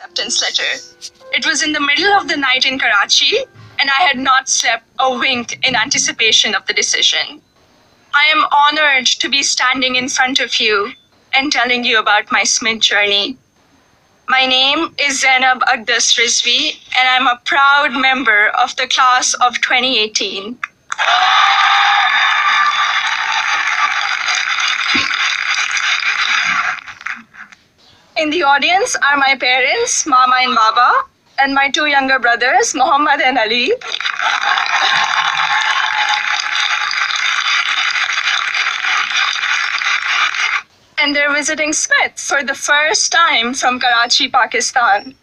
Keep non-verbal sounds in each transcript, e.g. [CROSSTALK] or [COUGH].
acceptance letter. It was in the middle of the night in Karachi, and I had not slept a wink in anticipation of the decision. I am honored to be standing in front of you and telling you about my Smith journey. My name is Zainab Aqdas Rizvi, and I'm a proud member of the class of 2018. In the audience are my parents, Mama and Baba, and my two younger brothers, Muhammad and Ali. And they're visiting Smith for the first time from Karachi, Pakistan.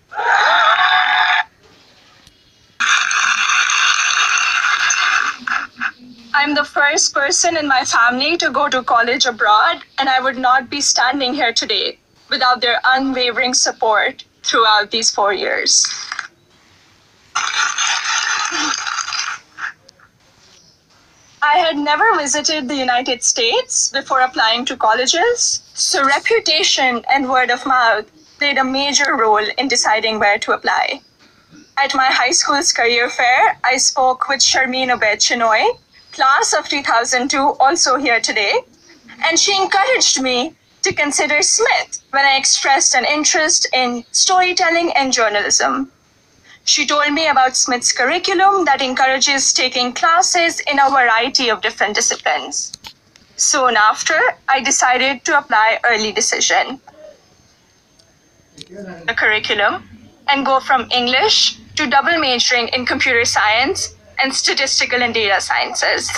I'm the first person in my family to go to college abroad, and I would not be standing here today without their unwavering support throughout these four years. I had never visited the United States before applying to colleges, so reputation and word of mouth played a major role in deciding where to apply. At my high school's career fair, I spoke with Sharmeen Obaid class of 2002, also here today, and she encouraged me to consider Smith when I expressed an interest in storytelling and journalism. She told me about Smith's curriculum that encourages taking classes in a variety of different disciplines. Soon after, I decided to apply early decision. The curriculum and go from English to double majoring in computer science and statistical and data sciences.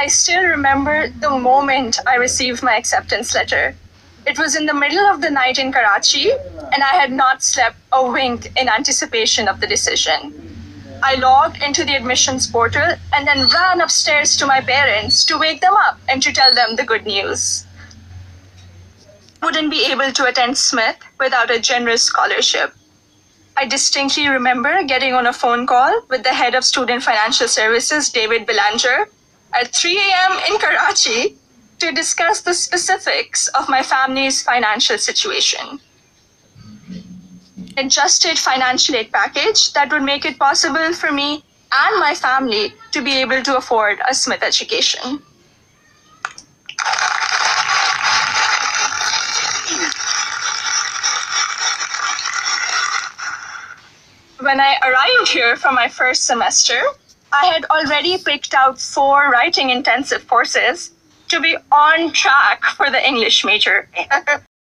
I still remember the moment I received my acceptance letter. It was in the middle of the night in Karachi, and I had not slept a wink in anticipation of the decision. I logged into the admissions portal and then ran upstairs to my parents to wake them up and to tell them the good news. Wouldn't be able to attend Smith without a generous scholarship. I distinctly remember getting on a phone call with the head of student financial services, David Belanger, at 3 a.m. in Karachi to discuss the specifics of my family's financial situation. Adjusted financial aid package that would make it possible for me and my family to be able to afford a Smith education. When I arrived here for my first semester, I had already picked out four writing intensive courses to be on track for the English major. [LAUGHS]